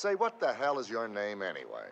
Say, what the hell is your name anyway?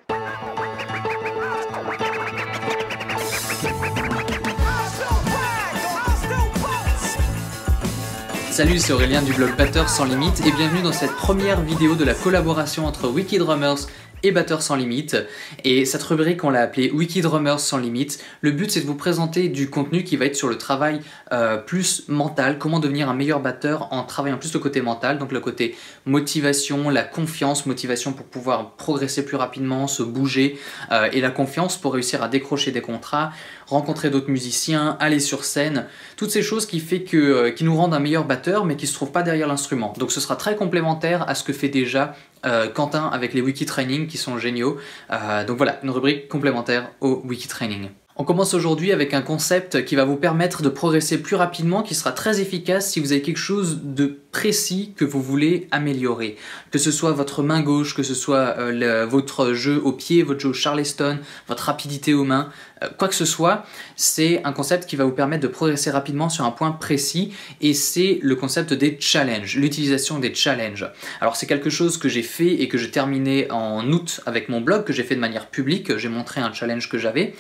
Salut, c'est Aurélien du blog Batteur sans limite et bienvenue dans cette première vidéo de la collaboration entre Wikidrummers et Batteur sans limite. Et cette rubrique, on l'a appelée Wikidrummers sans limite. Le but, c'est de vous présenter du contenu qui va être sur le travail euh, plus mental, comment devenir un meilleur batteur en travaillant plus le côté mental, donc le côté motivation, la confiance, motivation pour pouvoir progresser plus rapidement, se bouger, euh, et la confiance pour réussir à décrocher des contrats, rencontrer d'autres musiciens, aller sur scène, toutes ces choses qui, euh, nous rendent un meilleur batteur, mais qui se trouvent pas derrière l'instrument. Donc ce sera très complémentaire à ce que fait déjà euh, Quentin avec les wiki training qui sont géniaux. Euh, donc voilà, une rubrique complémentaire au wiki training. On commence aujourd'hui avec un concept qui va vous permettre de progresser plus rapidement, qui sera très efficace si vous avez quelque chose de précis que vous voulez améliorer. Que ce soit votre main gauche, que ce soit euh, votre jeu au pied, votre jeu charleston, votre rapidité aux mains, euh, quoi que ce soit, c'est un concept qui va vous permettre de progresser rapidement sur un point précis et c'est le concept des challenges, l'utilisation des challenges. Alors c'est quelque chose que j'ai fait et que j'ai terminé en août avec mon blog, que j'ai fait de manière publique, j'ai montré un challenge que j'avais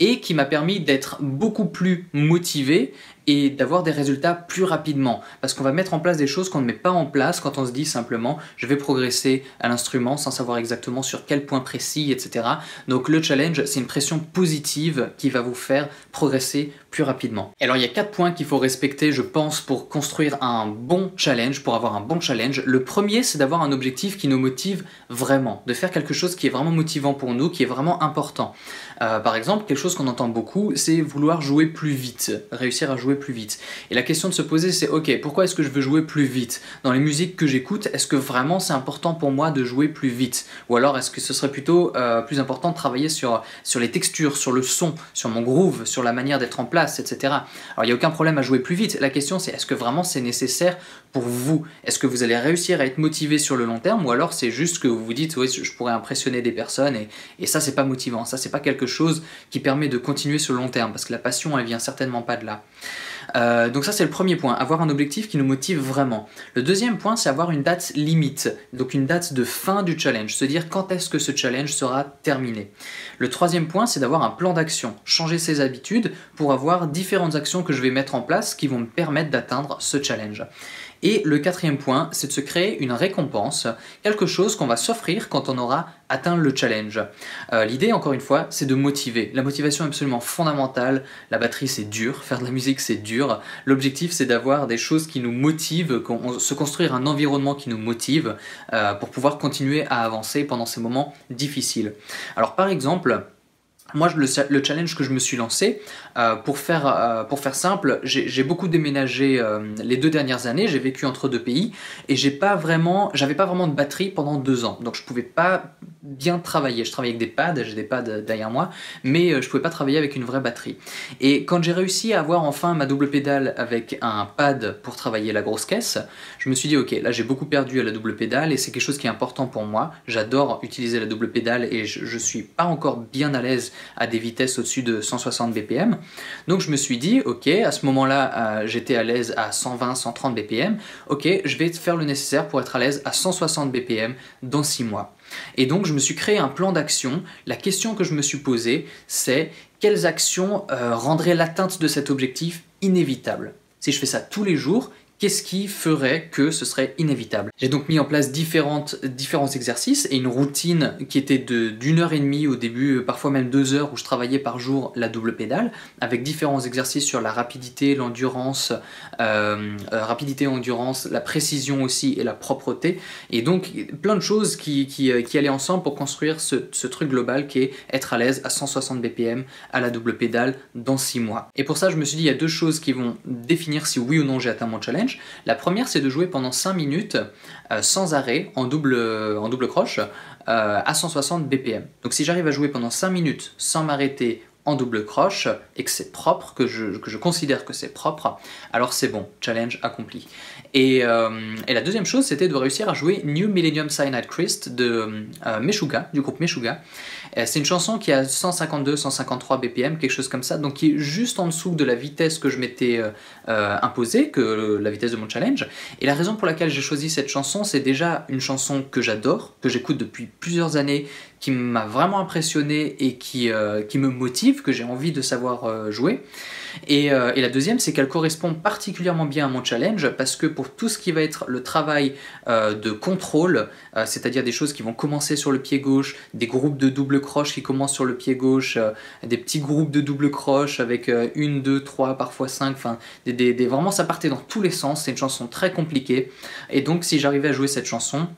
et qui m'a permis d'être beaucoup plus motivé et d'avoir des résultats plus rapidement. Parce qu'on va mettre en place des choses qu'on ne met pas en place quand on se dit simplement je vais progresser à l'instrument sans savoir exactement sur quel point précis, etc. Donc le challenge, c'est une pression positive qui va vous faire progresser plus rapidement. alors il y a quatre points qu'il faut respecter, je pense, pour construire un bon challenge, pour avoir un bon challenge. Le premier, c'est d'avoir un objectif qui nous motive vraiment, de faire quelque chose qui est vraiment motivant pour nous, qui est vraiment important. Euh, par exemple, quelque chose qu'on entend beaucoup, c'est vouloir jouer plus vite, réussir à jouer plus vite. Et la question de se poser, c'est ok, pourquoi est-ce que je veux jouer plus vite? Dans les musiques que j'écoute, est-ce que vraiment c'est important pour moi de jouer plus vite? Ou alors est-ce que ce serait plutôt euh, plus important de travailler sur, sur les textures, sur le son, sur mon groove, sur la manière d'être en place, etc. Alors il n'y a aucun problème à jouer plus vite. La question c'est est-ce que vraiment c'est nécessaire pour vous? Est-ce que vous allez réussir à être motivé sur le long terme ou alors c'est juste que vous vous dites oui je pourrais impressionner des personnes et, et ça c'est pas motivant, ça c'est pas quelque chose qui permet de continuer sur le long terme parce que la passion elle vient certainement pas de là. Euh, donc ça c'est le premier point, avoir un objectif qui nous motive vraiment. Le deuxième point c'est avoir une date limite, donc une date de fin du challenge, se dire quand est-ce que ce challenge sera terminé. Le troisième point c'est d'avoir un plan d'action, changer ses habitudes pour avoir différentes actions que je vais mettre en place qui vont me permettre d'atteindre ce challenge. Et le quatrième point, c'est de se créer une récompense, quelque chose qu'on va s'offrir quand on aura atteint le challenge. Euh, l'idée, encore une fois, c'est de motiver. La motivation est absolument fondamentale. La batterie, c'est dur. Faire de la musique, c'est dur. L'objectif, c'est d'avoir des choses qui nous motivent, se construire un environnement qui nous motive euh, pour pouvoir continuer à avancer pendant ces moments difficiles. Alors, par exemple, moi, le, le, challenge que je me suis lancé, euh, pour, faire, euh, pour faire simple, j'ai beaucoup déménagé euh, les deux dernières années, j'ai vécu entre deux pays, et j'ai pas vraiment, j'avais pas vraiment de batterie pendant deux ans, donc je pouvais pas bien travailler. Je travaillais avec des pads, j'ai des pads derrière moi, mais je pouvais pas travailler avec une vraie batterie. Et quand j'ai réussi à avoir enfin ma double pédale avec un pad pour travailler la grosse caisse, je me suis dit ok, là j'ai beaucoup perdu à la double pédale, et c'est quelque chose qui est important pour moi. J'adore utiliser la double pédale, et je, je suis pas encore bien à l'aise à des vitesses au-dessus de 160 BPM. Donc je me suis dit, ok, à ce moment-là, euh, j'étais à l'aise à 120, 130 BPM. Ok, je vais faire le nécessaire pour être à l'aise à 160 BPM dans 6 mois. Et donc je me suis créé un plan d'action. La question que je me suis posée, c'est quelles actions euh, rendraient l'atteinte de cet objectif inévitable? Si je fais ça tous les jours, qu'est-ce qui ferait que ce serait inévitable J'ai donc mis en place différentes, différents exercices et une routine qui était d'une heure et demie au début, euh, parfois même deux heures où je travaillais par jour la double pédale, avec différents exercices sur la rapidité, l'endurance, euh, euh, rapidité, endurance, la précision aussi et la propreté, et donc plein de choses qui, qui, qui allaient ensemble pour construire ce, ce, truc global qui est être à l'aise à 160 BPM à la double pédale dans 6 mois. Et pour ça, je me suis dit, il y a deux choses qui vont définir si oui ou non j'ai atteint mon challenge. La première, c'est de jouer pendant 5 minutes euh, sans arrêt, en double, en double croche, euh, à 160 BPM. Donc si j'arrive à jouer pendant 5 minutes sans m'arrêter, en double croche et que c'est propre, que je, considère que c'est propre, alors c'est bon, challenge accompli. Et, euh, et la deuxième chose, c'était de réussir à jouer New Millennium Cyanide Christ de Meshuga, du groupe Meshuga. Euh, c'est une chanson qui a 152-153 BPM, quelque chose comme ça, donc qui est juste en dessous de la vitesse que je m'étais euh, euh, imposée, que la vitesse de mon challenge. Et la raison pour laquelle j'ai choisi cette chanson, c'est déjà une chanson que j'adore, que j'écoute depuis plusieurs années, qui m'a vraiment impressionné et qui, euh, qui me motive, que j'ai envie de savoir euh, jouer. Et, euh, et la deuxième, c'est qu'elle correspond particulièrement bien à mon challenge, parce que pour tout ce qui va être le travail de contrôle, c'est-à-dire des choses qui vont commencer sur le pied gauche, des groupes de double croche qui commencent sur le pied gauche, des petits groupes de double croche avec une, deux, trois, parfois cinq, enfin, des, des- des- vraiment ça partait dans tous les sens, c'est une chanson très compliquée, et donc si j'arrivais à jouer cette chanson,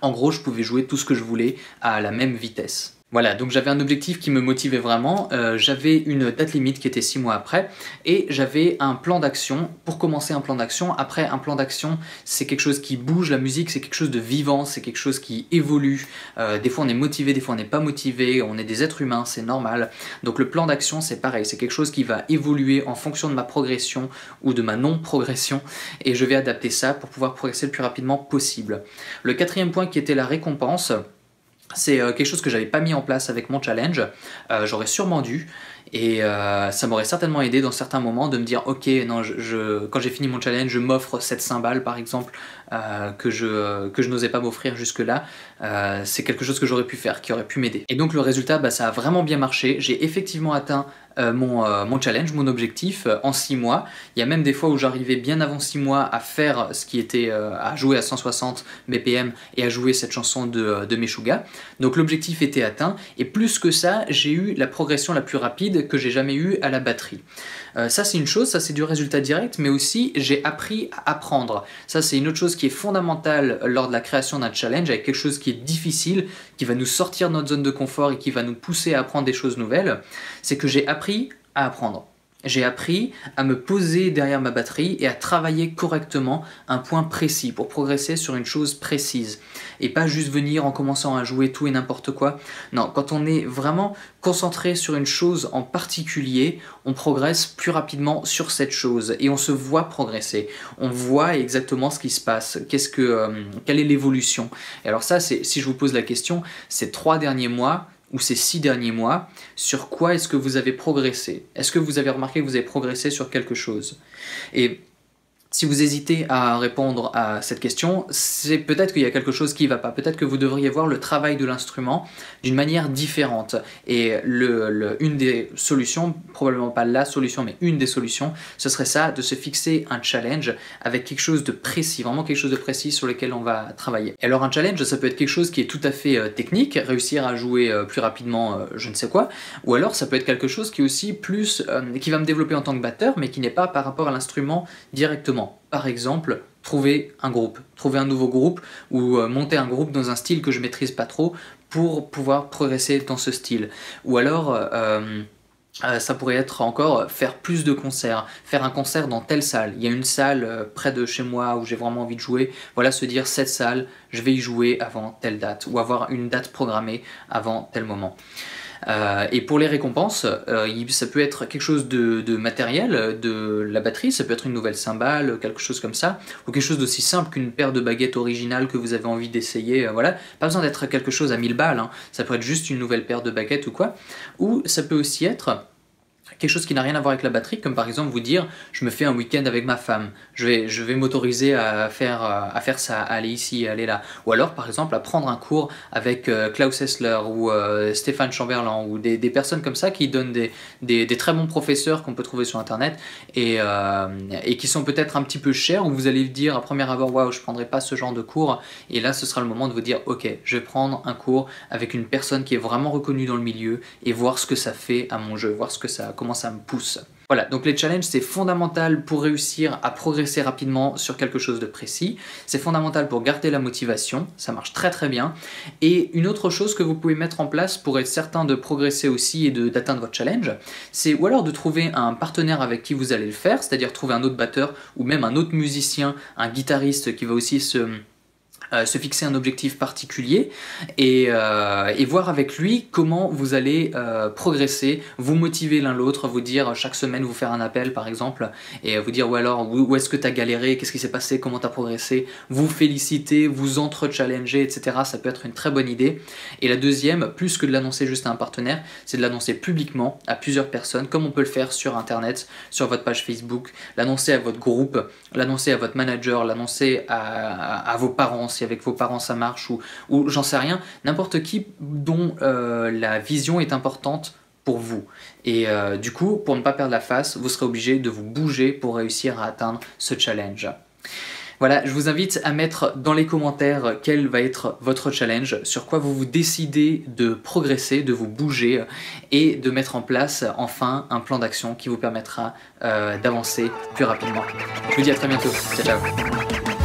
en gros, je pouvais jouer tout ce que je voulais à la même vitesse. Voilà, donc j'avais un objectif qui me motivait vraiment, euh, j'avais une date limite qui était 6 mois après, et j'avais un plan d'action, pour commencer un plan d'action, après un plan d'action, c'est quelque chose qui bouge, la musique c'est quelque chose de vivant, c'est quelque chose qui évolue, Euh, des fois on est motivé, des fois on n'est pas motivé, on est des êtres humains, c'est normal, donc le plan d'action c'est pareil, c'est quelque chose qui va évoluer en fonction de ma progression ou de ma non-progression, et je vais adapter ça pour pouvoir progresser le plus rapidement possible. Le quatrième point qui était la récompense, c'est euh, quelque chose que j'avais pas mis en place avec mon challenge. Euh, J'aurais sûrement dû. Et euh, ça m'aurait certainement aidé dans certains moments de me dire ok non je, quand j'ai fini mon challenge je m'offre cette cymbale par exemple euh, que je que je n'osais pas m'offrir jusque là c'est quelque chose que j'aurais pu faire qui aurait pu m'aider et donc le résultat bah, ça a vraiment bien marché j'ai effectivement atteint euh, mon, euh, mon challenge, mon objectif euh, en 6 mois. Il y a même des fois où j'arrivais bien avant 6 mois à faire ce qui était euh, à jouer à 160 BPM et à jouer cette chanson de, euh, de Meshuga. Donc l'objectif était atteint et plus que ça, j'ai eu la progression la plus rapide que j'ai jamais eue à la batterie. Euh, ça c'est une chose, ça c'est du résultat direct, mais aussi j'ai appris à apprendre. Ça c'est une autre chose qui est fondamentale lors de la création d'un challenge avec quelque chose qui est difficile, qui va nous sortir de notre zone de confort et qui va nous pousser à apprendre des choses nouvelles. C'est que j'ai appris à apprendre. J'ai appris à me poser derrière ma batterie et à travailler correctement un point précis pour progresser sur une chose précise. Et pas juste venir en commençant à jouer tout et n'importe quoi. Non, quand on est vraiment concentré sur une chose en particulier, on progresse plus rapidement sur cette chose et on se voit progresser. On voit exactement ce qui se passe, qu'est-ce que, euh, quelle est l'évolution. Et alors ça, c'est si je vous pose la question, ces trois derniers mois ou ces six derniers mois, sur quoi est-ce que vous avez progressé? Est-ce que vous avez remarqué que vous avez progressé sur quelque chose? Si vous hésitez à répondre à cette question, c'est peut-être qu'il y a quelque chose qui ne va pas. Peut-être que vous devriez voir le travail de l'instrument d'une manière différente. Et une des solutions, probablement pas la solution, mais une des solutions, ce serait ça, de se fixer un challenge avec quelque chose de précis, vraiment quelque chose de précis sur lequel on va travailler. Et alors un challenge, ça peut être quelque chose qui est tout à fait euh, technique, réussir à jouer euh, plus rapidement euh, je ne sais quoi, ou alors ça peut être quelque chose qui est aussi plus, qui va me développer en tant que batteur, mais qui n'est pas par rapport à l'instrument directement. Par exemple, trouver un groupe, trouver un nouveau groupe ou euh, monter un groupe dans un style que je maîtrise pas trop pour pouvoir progresser dans ce style. Ou alors, euh, euh, ça pourrait être encore faire plus de concerts, faire un concert dans telle salle. Il y a une salle près de chez moi où j'ai vraiment envie de jouer. Voilà, se dire cette salle, je vais y jouer avant telle date ou avoir une date programmée avant tel moment. Euh, et pour les récompenses, euh, ça peut être quelque chose de, de matériel, de la batterie, ça peut être une nouvelle cymbale, quelque chose comme ça, ou quelque chose d'aussi simple qu'une paire de baguettes originales que vous avez envie d'essayer. euh, voilà, pas besoin d'être quelque chose à 1000 balles, hein. ça peut être juste une nouvelle paire de baguettes ou quoi. Ou ça peut aussi être quelque chose qui n'a rien à voir avec la batterie, comme par exemple vous dire je me fais un week-end avec ma femme, je vais, je vais m'autoriser à faire, à faire ça, à aller ici, à aller là. Ou alors par exemple à prendre un cours avec euh, Klaus Hessler ou euh, Stéphane Chamberlain ou des, personnes comme ça qui donnent des, des, très bons professeurs qu'on peut trouver sur internet et, euh, et qui sont peut-être un petit peu chers où vous allez dire à premier abord waouh je prendrai pas ce genre de cours et là ce sera le moment de vous dire ok je vais prendre un cours avec une personne qui est vraiment reconnue dans le milieu et voir ce que ça fait à mon jeu, voir ce que ça, comment ça me pousse. Voilà, donc les challenges c'est fondamental pour réussir à progresser rapidement sur quelque chose de précis. C'est fondamental pour garder la motivation, ça marche très très bien. Et une autre chose que vous pouvez mettre en place pour être certain de progresser aussi et d'atteindre votre challenge, c'est ou alors de trouver un partenaire avec qui vous allez le faire, c'est-à-dire trouver un autre batteur ou même un autre musicien, un guitariste qui va aussi se euh, se fixer un objectif particulier et, euh, et, voir avec lui comment vous allez euh, progresser, vous motiver l'un l'autre, vous dire chaque semaine vous faire un appel par exemple et vous dire ou alors où, est-ce que tu as galéré, qu'est-ce qui s'est passé, comment tu as progressé, vous féliciter, vous entre-challenger, etc. Ça peut être une très bonne idée. Et la deuxième, plus que de l'annoncer juste à un partenaire, c'est de l'annoncer publiquement à plusieurs personnes comme on peut le faire sur internet, sur votre page Facebook, l'annoncer à votre groupe, l'annoncer à votre manager, l'annoncer à, vos parents avec vos parents ça marche, ou, ou j'en sais rien, n'importe qui dont euh, la vision est importante pour vous. Et euh, du coup, pour ne pas perdre la face, vous serez obligé de vous bouger pour réussir à atteindre ce challenge. Voilà, je vous invite à mettre dans les commentaires quel va être votre challenge, sur quoi vous vous décidez de progresser, de vous bouger et de mettre en place enfin un plan d'action qui vous permettra euh, d'avancer plus rapidement. Je vous dis à très bientôt. Ciao ciao